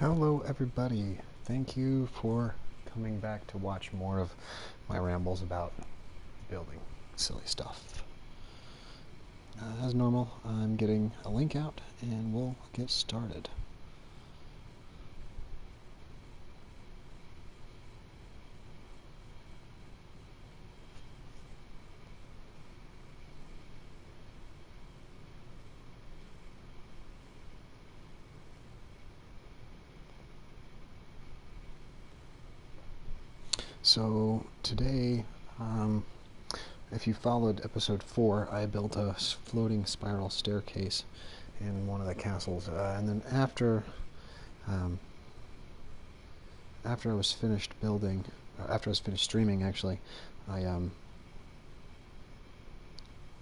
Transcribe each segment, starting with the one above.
Hello, everybody. Thank you for coming back to watch more of my rambles about building silly stuff. Uh, as normal, I'm getting a link out and we'll get started. So today, um, if you followed episode four, I built a floating spiral staircase in one of the castles, uh, and then after, um, after I was finished building, uh, after I was finished streaming, actually, I um,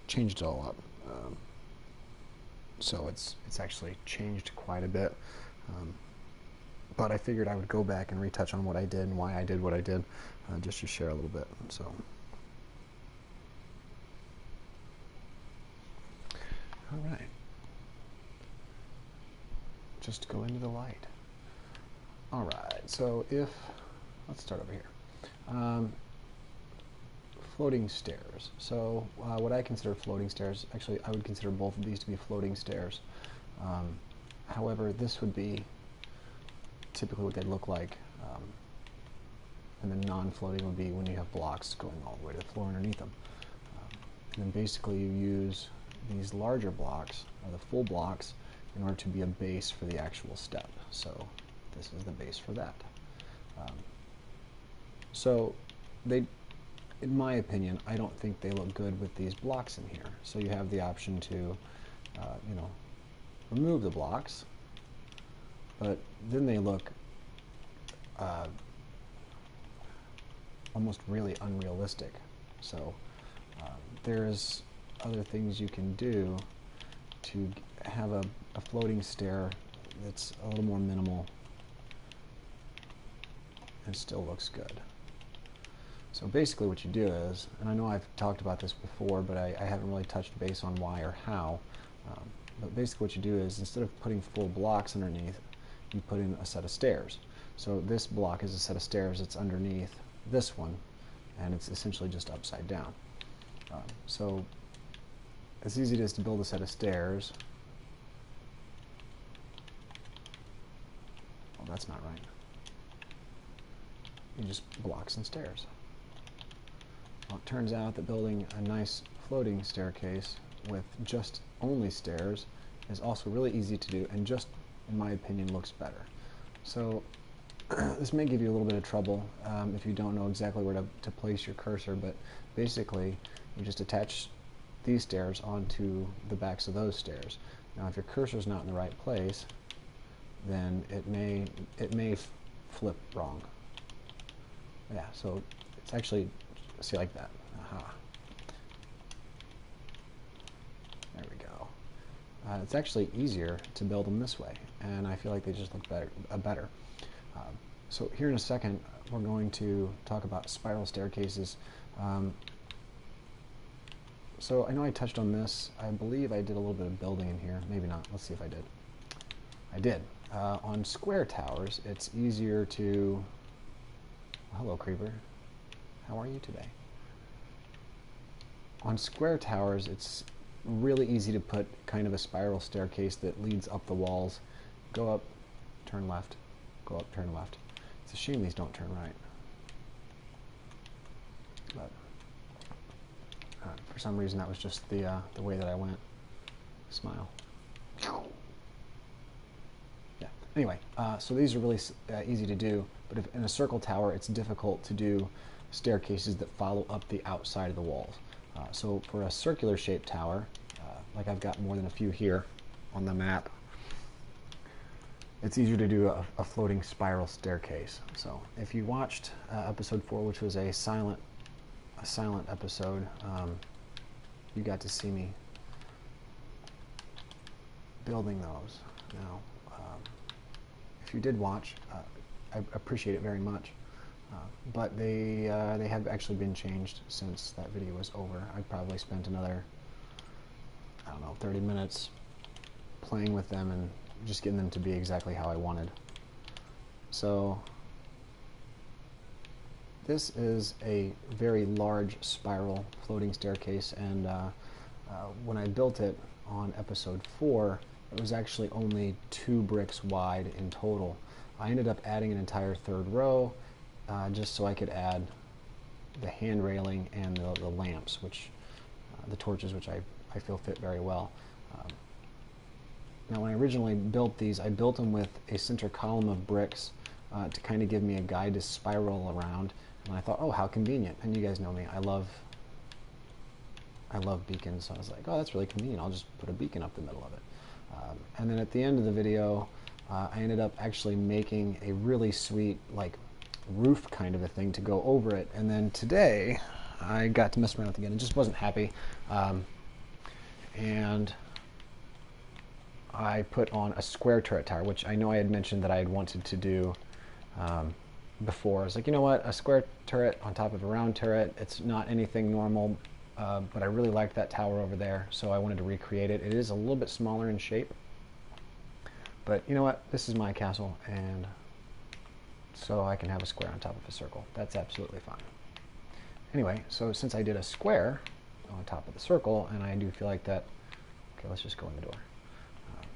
changed it all up. Um, so it's it's actually changed quite a bit. Um, but I figured I would go back and retouch on what I did and why I did what I did, uh, just to share a little bit. So, all right, just go into the light. All right, so if let's start over here. Um, floating stairs. So uh, what I consider floating stairs, actually I would consider both of these to be floating stairs. Um, however, this would be typically what they look like. Um, and then non-floating would be when you have blocks going all the way to the floor underneath them. Um, and then basically you use these larger blocks, or the full blocks, in order to be a base for the actual step. So this is the base for that. Um, so they, in my opinion, I don't think they look good with these blocks in here. So you have the option to, uh, you know, remove the blocks but then they look uh, almost really unrealistic. So um, there's other things you can do to have a, a floating stair that's a little more minimal and still looks good. So basically what you do is, and I know I've talked about this before, but I, I haven't really touched base on why or how, um, but basically what you do is instead of putting full blocks underneath, you put in a set of stairs. So this block is a set of stairs that's underneath this one, and it's essentially just upside down. Um, so as easy it is to build a set of stairs, oh, that's not right. You just blocks and stairs. Well, it turns out that building a nice floating staircase with just only stairs is also really easy to do and just in my opinion, looks better. So this may give you a little bit of trouble um, if you don't know exactly where to, to place your cursor, but basically you just attach these stairs onto the backs of those stairs. Now if your cursor is not in the right place, then it may, it may flip wrong. Yeah, so it's actually, see like that. Aha. There we go. Uh, it's actually easier to build them this way and I feel like they just look better. Uh, better. So here in a second, we're going to talk about spiral staircases. Um, so I know I touched on this. I believe I did a little bit of building in here. Maybe not. Let's see if I did. I did. Uh, on square towers, it's easier to... hello, Creeper. How are you today? On square towers, it's really easy to put kind of a spiral staircase that leads up the walls go up, turn left, go up, turn left. It's a shame these don't turn right. But uh, for some reason that was just the, uh, the way that I went. Smile. Yeah. Anyway, uh, so these are really uh, easy to do, but if in a circle tower it's difficult to do staircases that follow up the outside of the walls. Uh, so for a circular shaped tower, uh, like I've got more than a few here on the map, it's easier to do a, a, floating spiral staircase. So if you watched uh, episode four, which was a silent, a silent episode, um, you got to see me building those. Now, um, if you did watch, uh, I appreciate it very much. Uh, but they uh, they have actually been changed since that video was over. I probably spent another I don't know 30 minutes playing with them and just getting them to be exactly how I wanted. So this is a very large spiral floating staircase and uh, uh, when I built it on episode 4 it was actually only two bricks wide in total. I ended up adding an entire third row uh, just so I could add the hand railing and the, the lamps, which uh, the torches, which I, I feel fit very well. Um, now, when I originally built these, I built them with a center column of bricks uh, to kind of give me a guide to spiral around. And I thought, oh, how convenient. And you guys know me, I love I love beacons, so I was like, oh, that's really convenient. I'll just put a beacon up the middle of it. Um, and then at the end of the video, uh, I ended up actually making a really sweet, like, roof kind of a thing to go over it. And then today, I got to mess around with it again and just wasn't happy. Um, and I put on a square turret tower, which I know I had mentioned that I had wanted to do um, before. I was like, you know what, a square turret on top of a round turret, it's not anything normal, uh, but I really liked that tower over there, so I wanted to recreate it. It is a little bit smaller in shape, but you know what, this is my castle, and so I can have a square on top of a circle. That's absolutely fine. Anyway, so since I did a square on top of the circle, and I do feel like that, okay, let's just go in the door. Um,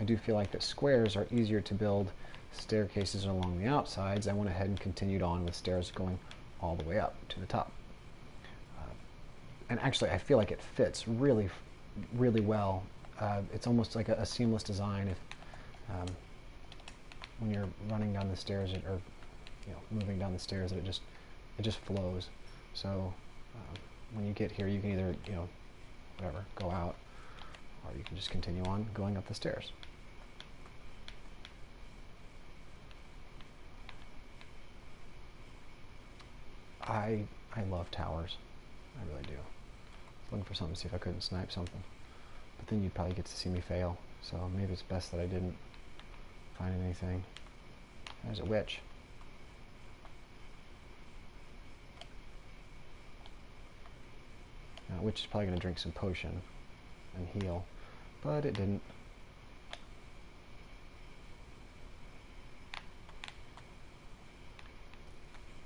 I do feel like that squares are easier to build staircases along the outsides. I went ahead and continued on with stairs going all the way up to the top. Uh, and actually, I feel like it fits really, really well. Uh, it's almost like a, a seamless design. If um, when you're running down the stairs or you know moving down the stairs it just it just flows so um, when you get here you can either you know whatever go out or you can just continue on going up the stairs I I love towers I really do looking for something to see if I couldn't snipe something but then you'd probably get to see me fail so maybe it's best that I didn't find anything. There's a witch. Now, witch is probably going to drink some potion and heal, but it didn't.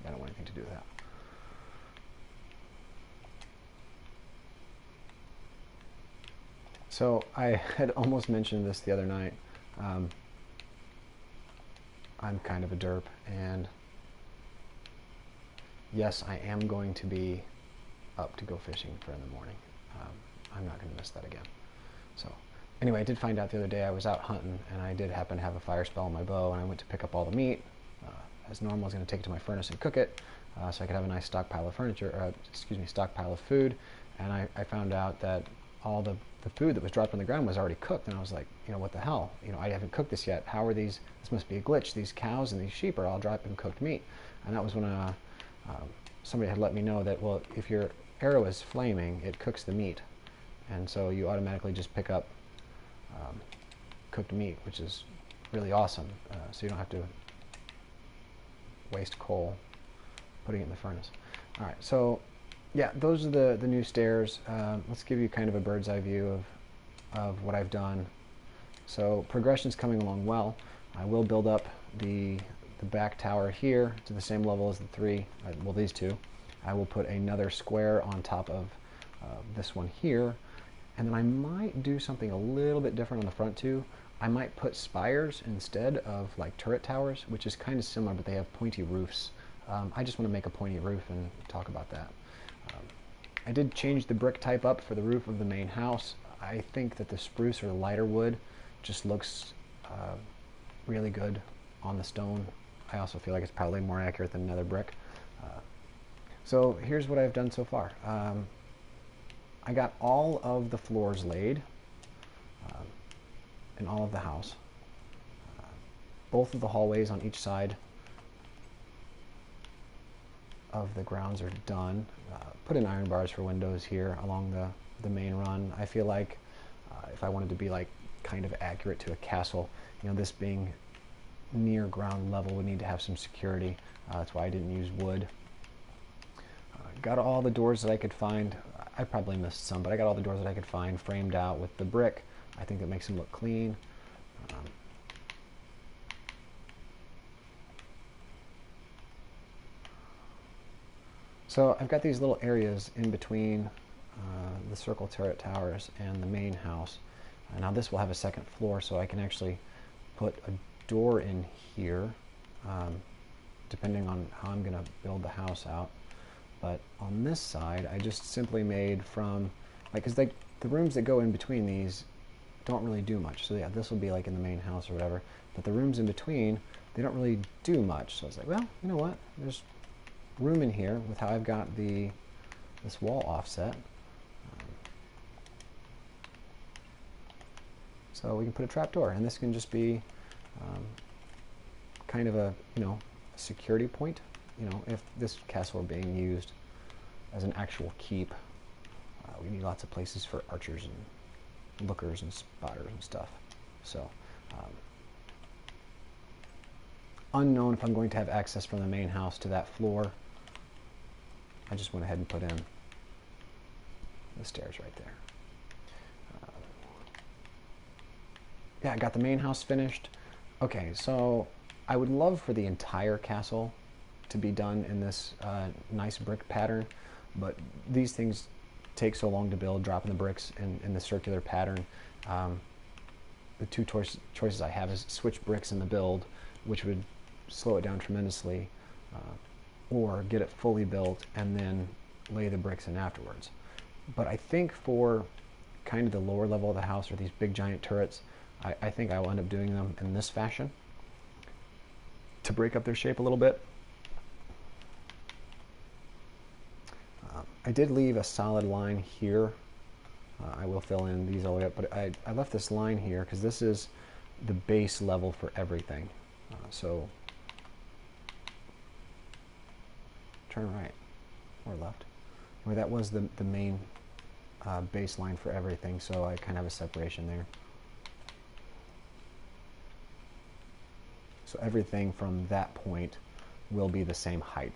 I don't want anything to do with that. So I had almost mentioned this the other night. Um, I'm kind of a derp, and yes, I am going to be up to go fishing for in the morning. Um, I'm not going to miss that again. So, anyway, I did find out the other day I was out hunting, and I did happen to have a fire spell on my bow, and I went to pick up all the meat. Uh, as normal, I was going to take it to my furnace and cook it, uh, so I could have a nice stockpile of furniture, uh, excuse me, stockpile of food. And I, I found out that all the the food that was dropped on the ground was already cooked, and I was like, you know, what the hell? You know, I haven't cooked this yet. How are these? This must be a glitch. These cows and these sheep are all dropping cooked meat, and that was when uh, um, somebody had let me know that well, if your arrow is flaming, it cooks the meat, and so you automatically just pick up um, cooked meat, which is really awesome. Uh, so you don't have to waste coal putting it in the furnace. All right, so yeah, those are the, the new stairs. Uh, let's give you kind of a bird's eye view of, of what I've done. So progression's coming along well. I will build up the, the back tower here to the same level as the three, uh, well these two. I will put another square on top of uh, this one here. And then I might do something a little bit different on the front two. I might put spires instead of like turret towers, which is kind of similar, but they have pointy roofs. Um, I just want to make a pointy roof and talk about that. I did change the brick type up for the roof of the main house. I think that the spruce or lighter wood just looks uh, really good on the stone. I also feel like it's probably more accurate than another brick. Uh, so here's what I've done so far. Um, I got all of the floors laid um, in all of the house. Uh, both of the hallways on each side of the grounds are done. Uh, put in iron bars for windows here along the, the main run. I feel like uh, if I wanted to be like kind of accurate to a castle, you know, this being near ground level would need to have some security. Uh, that's why I didn't use wood. Uh, got all the doors that I could find. I probably missed some, but I got all the doors that I could find framed out with the brick. I think that makes them look clean. Um, So I've got these little areas in between uh, the circle turret towers and the main house. Uh, now this will have a second floor, so I can actually put a door in here, um, depending on how I'm going to build the house out. But on this side, I just simply made from, like, because the rooms that go in between these don't really do much. So yeah, this will be like in the main house or whatever. But the rooms in between, they don't really do much. So I was like, well, you know what? There's room in here with how I've got the this wall offset. So we can put a trapdoor, and this can just be um, kind of a you know security point. You know, if this castle were being used as an actual keep, uh, we need lots of places for archers and lookers and spotters and stuff. So. Um, unknown if I'm going to have access from the main house to that floor. I just went ahead and put in the stairs right there. Uh, yeah, I got the main house finished. Okay, so I would love for the entire castle to be done in this uh, nice brick pattern, but these things take so long to build, dropping the bricks in, in the circular pattern. Um, the two choices I have is switch bricks in the build, which would slow it down tremendously, uh, or get it fully built and then lay the bricks in afterwards. But I think for kind of the lower level of the house or these big giant turrets, I, I think I will end up doing them in this fashion to break up their shape a little bit. Uh, I did leave a solid line here. Uh, I will fill in these all the way up, but I, I left this line here because this is the base level for everything. Uh, so turn right or left. Anyway, that was the, the main uh, baseline for everything, so I kind of have a separation there. So everything from that point will be the same height.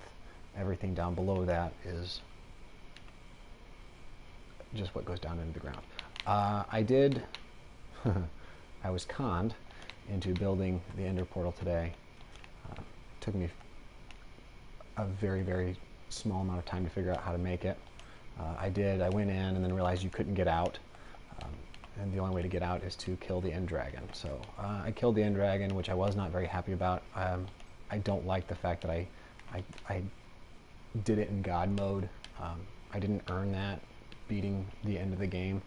Everything down below that is just what goes down into the ground. Uh, I did, I was conned into building the Ender Portal today. Uh, took me a very, very small amount of time to figure out how to make it. Uh, I did. I went in and then realized you couldn't get out. Um, and the only way to get out is to kill the end dragon. So uh, I killed the end dragon, which I was not very happy about. Um, I don't like the fact that I, I, I did it in God mode. Um, I didn't earn that beating the end of the game.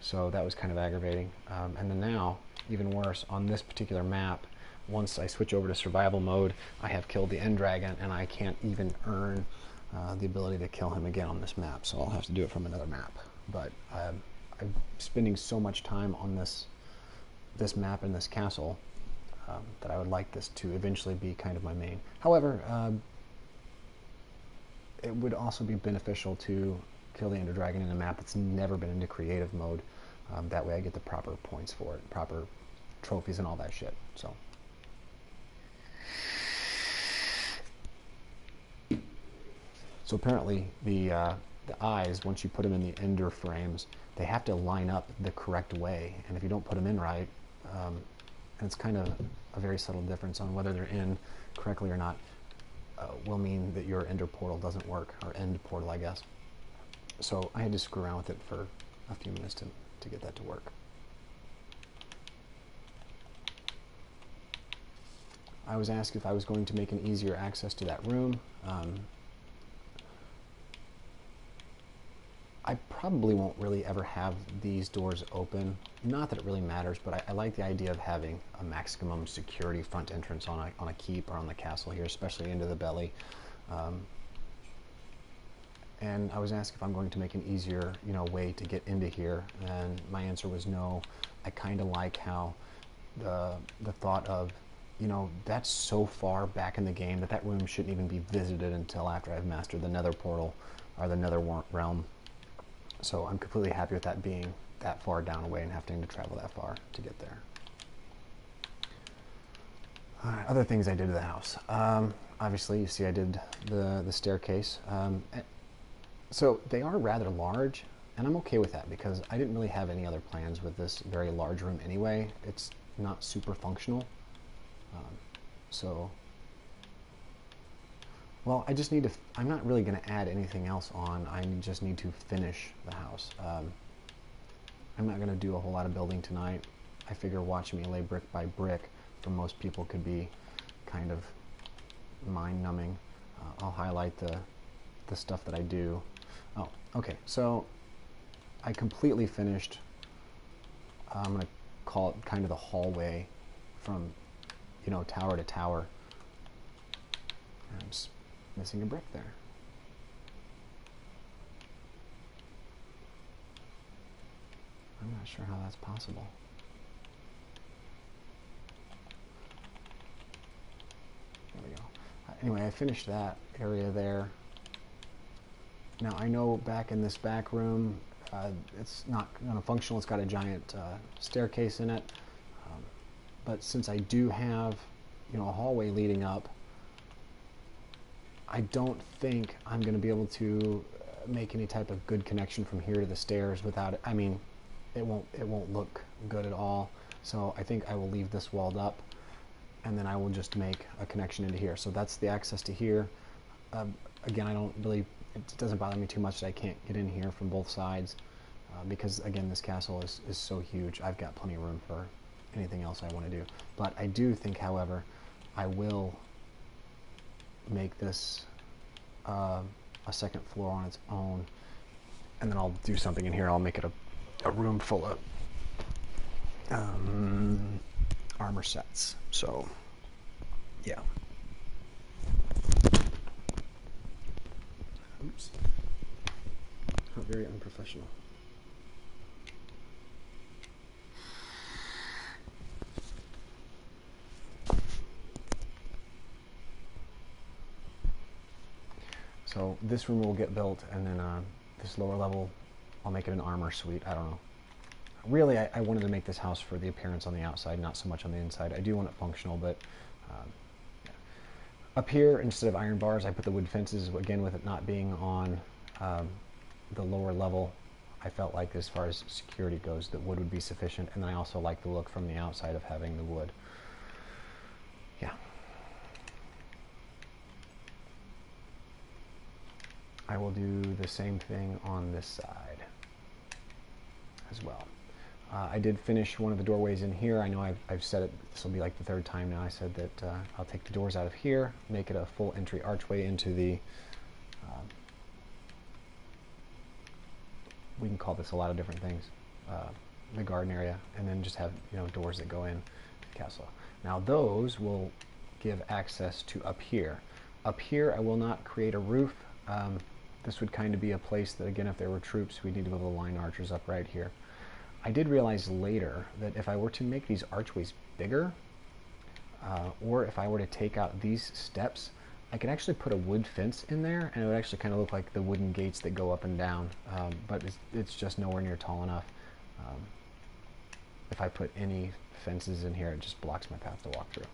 So that was kind of aggravating. Um, and then now, even worse, on this particular map, once I switch over to survival mode, I have killed the end dragon and I can't even earn uh, the ability to kill him again on this map. So I'll have to do it from another map. But um, I'm spending so much time on this this map and this castle um, that I would like this to eventually be kind of my main. However, uh, it would also be beneficial to kill the Ender Dragon in a map that's never been into creative mode. Um, that way I get the proper points for it, proper trophies and all that shit. So. So apparently the, uh, the eyes, once you put them in the ender frames, they have to line up the correct way. And if you don't put them in right, um, and it's kind of a very subtle difference on whether they're in correctly or not, uh, will mean that your ender portal doesn't work, or end portal, I guess. So I had to screw around with it for a few minutes to, to get that to work. I was asked if I was going to make an easier access to that room. Um, I probably won't really ever have these doors open. Not that it really matters, but I, I, like the idea of having a maximum security front entrance on a, on a keep or on the castle here, especially into the belly. Um, and I was asked if I'm going to make an easier, you know, way to get into here, and my answer was no. I kind of like how the the thought of, you know, that's so far back in the game that that room shouldn't even be visited until after I've mastered the Nether portal or the Nether realm so I'm completely happy with that being that far down away and having to travel that far to get there. other things I did to the house. Um, obviously, you see I did the, the staircase. Um, so they are rather large, and I'm okay with that because I didn't really have any other plans with this very large room anyway. It's not super functional. Um, so well, I just need to. I'm not really going to add anything else on. I just need to finish the house. Um, I'm not going to do a whole lot of building tonight. I figure watching me lay brick by brick for most people could be kind of mind-numbing. Uh, I'll highlight the the stuff that I do. Oh, okay. So I completely finished. I'm going to call it kind of the hallway from, you know, tower to tower. I'm missing a brick there. I'm not sure how that's possible. There we go. Uh, anyway, I finished that area there. Now I know back in this back room, uh, it's not kind of functional. It's got a giant uh, staircase in it. But since I do have, you know, a hallway leading up, I don't think I'm going to be able to uh, make any type of good connection from here to the stairs without it. I mean, it won't it won't look good at all. So I think I will leave this walled up, and then I will just make a connection into here. So that's the access to here. Um, again, I don't really it doesn't bother me too much that I can't get in here from both sides uh, because again this castle is, is so huge I've got plenty of room for anything else I want to do but I do think however I will make this uh, a second floor on its own and then I'll do something in here I'll make it a, a room full of um, armor sets so yeah Oops. How very unprofessional. So this room will get built, and then uh, this lower level, I'll make it an armor suite. I don't know. Really, I, I, wanted to make this house for the appearance on the outside, not so much on the inside. I do want it functional, but um, up here, instead of iron bars, I put the wood fences, again with it not being on um, the lower level. I felt like as far as security goes, that wood would be sufficient, and I also like the look from the outside of having the wood. Yeah. I will do the same thing on this side as well. Uh, I did finish one of the doorways in here. I know I've, I've said it, this will be like the third time now. I said that uh, I'll take the doors out of here, make it a full entry archway into the, um, we can call this a lot of different things, uh, the garden area, and then just have you know doors that go in the castle. Now those will give access to up here. Up here I will not create a roof. Um, this would kind of be a place that again if there were troops we'd need to move the line archers up right here. I did realize later that if I were to make these archways bigger, uh, or if I were to take out these steps, I could actually put a wood fence in there, and it would actually kind of look like the wooden gates that go up and down, um, but it's, it's, just nowhere near tall enough. Um, if I put any fences in here, it just blocks my path to walk through.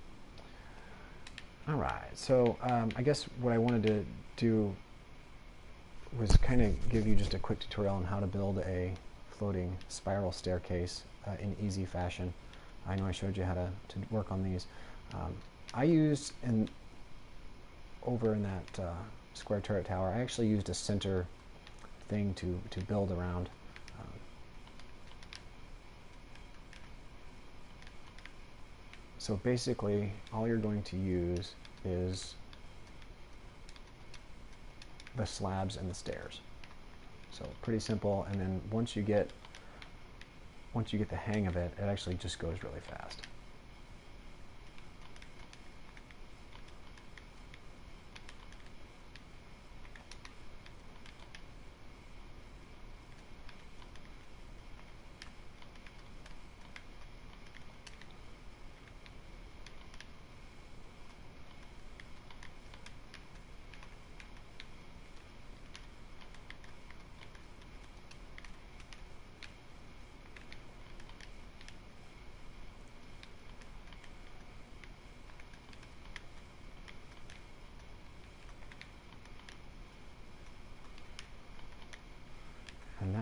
Alright, so um, I guess what I wanted to do was kind of give you just a quick tutorial on how to build a floating spiral staircase uh, in easy fashion. I know I showed you how to, to work on these. Um, I used, in, over in that uh, square turret tower, I actually used a center thing to, to build around. Um, so basically, all you're going to use is the slabs and the stairs. So pretty simple, and then once you get once you get the hang of it, it actually just goes really fast.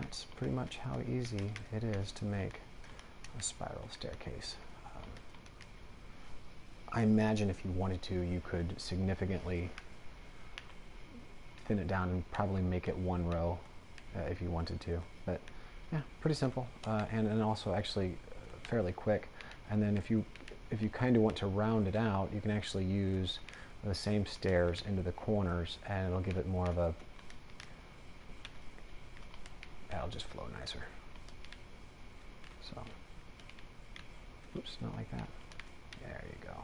That's pretty much how easy it is to make a spiral staircase. Um, I imagine if you wanted to, you could significantly thin it down and probably make it one row uh, if you wanted to. But yeah, pretty simple uh, and, and also actually fairly quick. And then if you if you kind of want to round it out, you can actually use the same stairs into the corners and it'll give it more of a that'll just flow nicer. So, oops, not like that. There you go.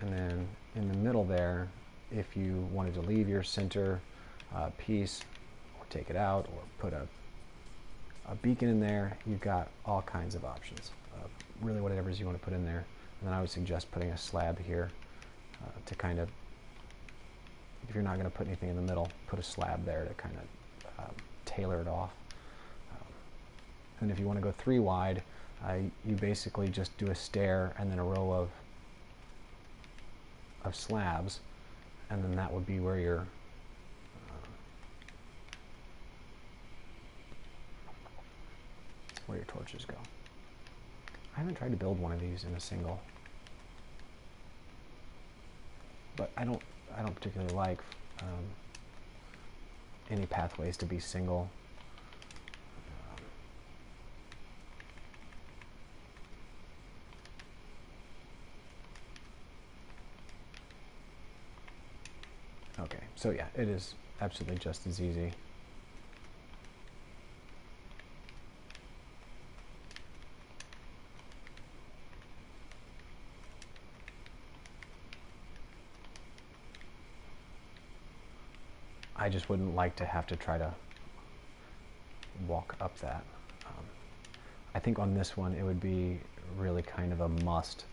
And then in the middle there, if you wanted to leave your center uh, piece or take it out or put a, a beacon in there, you've got all kinds of options. Uh, really whatever you want to put in there. And then I would suggest putting a slab here uh, to kind of, if you're not going to put anything in the middle, put a slab there to kind of um, tailor it off. Um, and if you want to go three wide, uh, you basically just do a stair and then a row of of slabs, and then that would be where your uh, where your torches go. I haven't tried to build one of these in a single, but I don't I don't particularly like um, any pathways to be single. Okay, so yeah, it is absolutely just as easy. Just wouldn't like to have to try to walk up that. Um, I think on this one it would be really kind of a must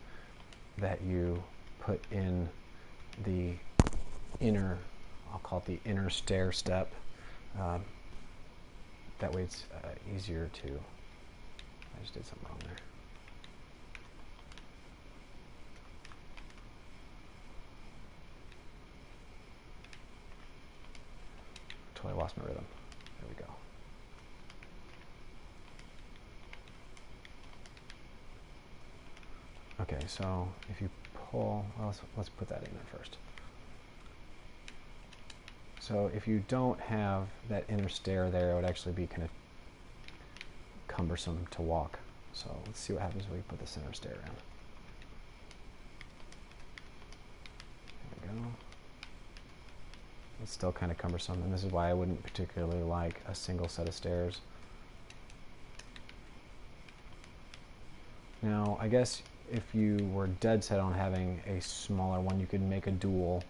that you put in the inner, I'll call it the inner stair step. Um, that way it's uh, easier to, I just did something wrong there. Lost my rhythm. There we go. Okay, so if you pull, well, let's, let's put that in there first. So if you don't have that inner stair there, it would actually be kind of cumbersome to walk. So let's see what happens when we put the center stair in. There we go. It's still kind of cumbersome, and this is why I wouldn't particularly like a single set of stairs. Now, I guess if you were dead set on having a smaller one, you could make a dual.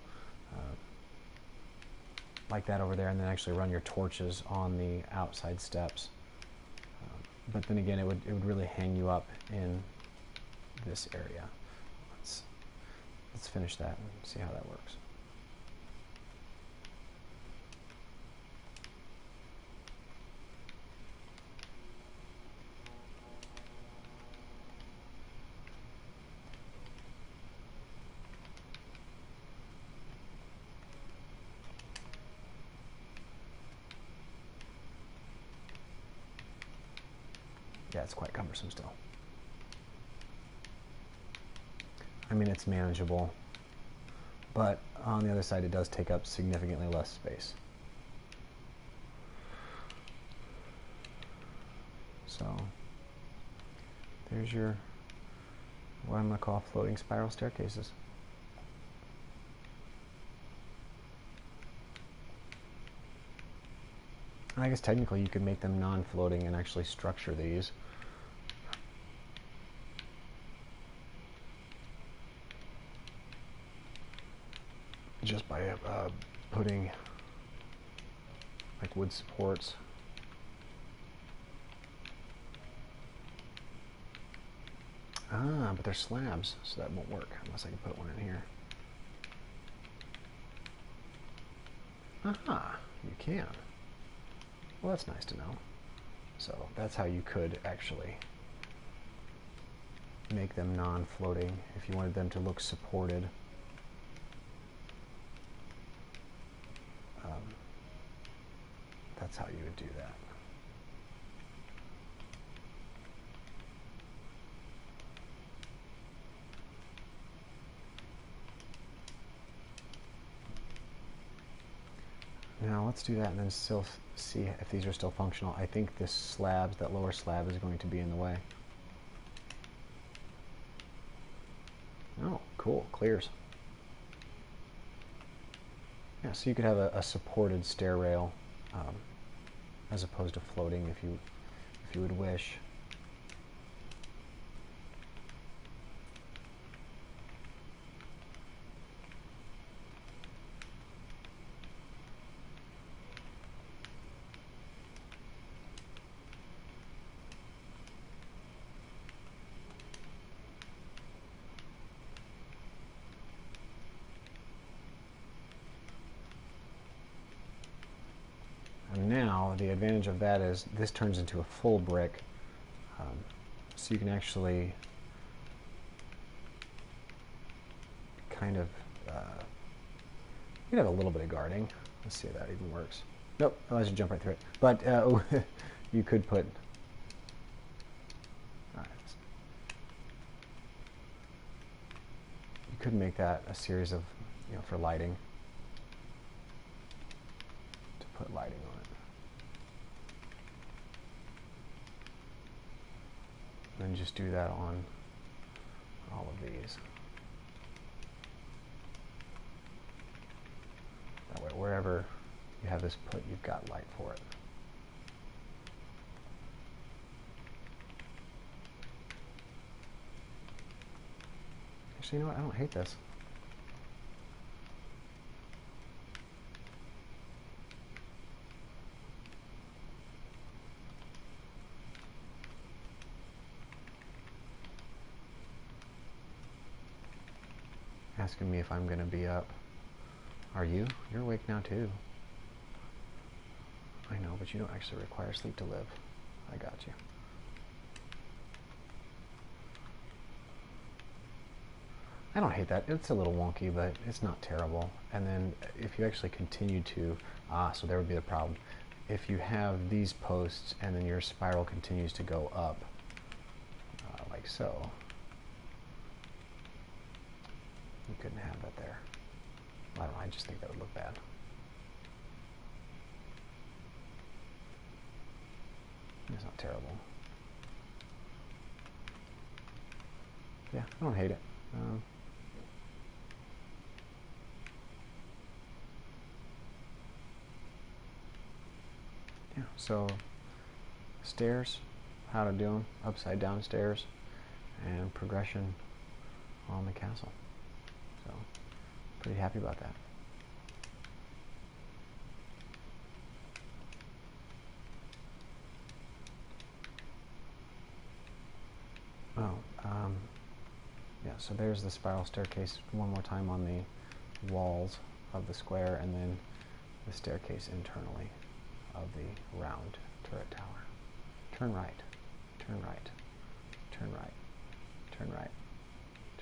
Uh, like that over there and then actually run your torches on the outside steps. Um, but then again, it would, it would really hang you up in this area. Let's, let's finish that and see how that works. yeah, it's quite cumbersome still. I mean, it's manageable, but on the other side, it does take up significantly less space. So there's your, what I'm going to call floating spiral staircases. I guess technically you could make them non-floating and actually structure these. Just by uh, putting like wood supports. Ah, but they're slabs, so that won't work unless I can put one in here. Aha, you can. Well, that's nice to know. So that's how you could actually make them non-floating if you wanted them to look supported. Um, that's how you would do that. Now let's do that and then still see if these are still functional. I think this slab, that lower slab, is going to be in the way. Oh, cool, clears. Yeah, so you could have a, a supported stair rail um, as opposed to floating if you if you would wish. now the advantage of that is this turns into a full brick. Um, so you can actually kind of uh, you have a little bit of guarding. Let's see if that even works. Nope I should jump right through it. But uh, you could put you could make that a series of you know for lighting. To put lighting on and just do that on all of these. That way, wherever you have this put, you've got light for it. Actually, you know what? I don't hate this. Asking me if I'm going to be up. Are you? You're awake now too. I know, but you don't actually require sleep to live. I got you. I don't hate that. It's a little wonky, but it's not terrible. And then if you actually continue to, ah, so there would be the problem. If you have these posts and then your spiral continues to go up, uh, like so, you couldn't have that there. I don't know, I just think that would look bad. It's not terrible. Yeah, I don't hate it. Um, yeah, so stairs, how to do them, upside down stairs, and progression on the castle. Pretty happy about that. Oh, um, yeah, so there's the spiral staircase one more time on the walls of the square and then the staircase internally of the round turret tower. Turn right, turn right, turn right, turn right,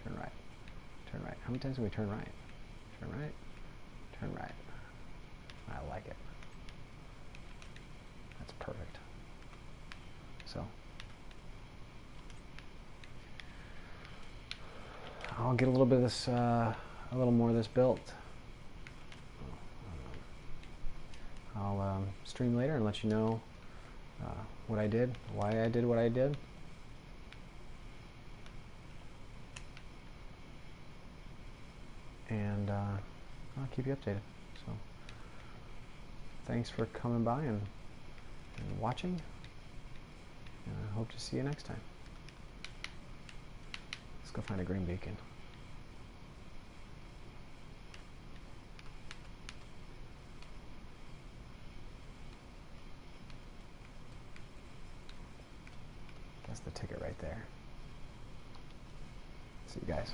turn right. Turn right. How many times do we turn right? Turn right. Turn right. I like it. That's perfect. So, I'll get a little bit of this, uh, a little more of this built. I'll um, stream later and let you know uh, what I did, why I did what I did. and uh, I'll keep you updated. So thanks for coming by and, and watching. And I hope to see you next time. Let's go find a green beacon. That's the ticket right there. See you guys.